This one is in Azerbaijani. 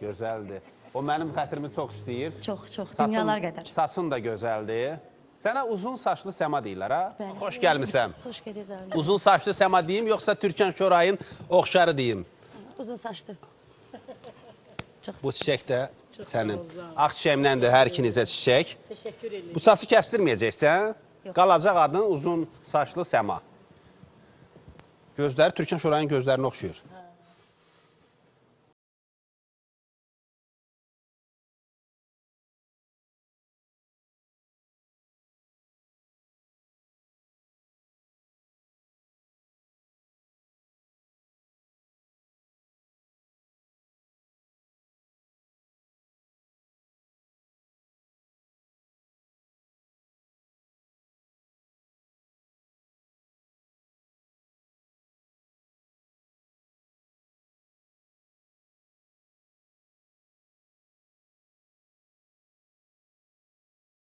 Gözəldir. O mənim xətrimi çox istəyir. Çox, çox. Dünyalar qədər. Saçın da gözəldir. Sənə uzun saçlı Səma deyirlər ha? Bəli. Xoş gəlmisən. Xoş gəldiniz. Uzun saçlı Səma deyim, yoxsa Türkan Şorayın oxşarı deyim? Uzun saçlı. Çox Bu çiçək də sənin. Ağ çiçəyimdən də hər ikinizə çiçək. Teşekkür ederim. Bu saçı kəstirməyəcəksən. Qalacaq adın uzun saçlı Səma. Gözləri Türkan Şorayın gözlərinə oxşuyur. Hə.